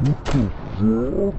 見てず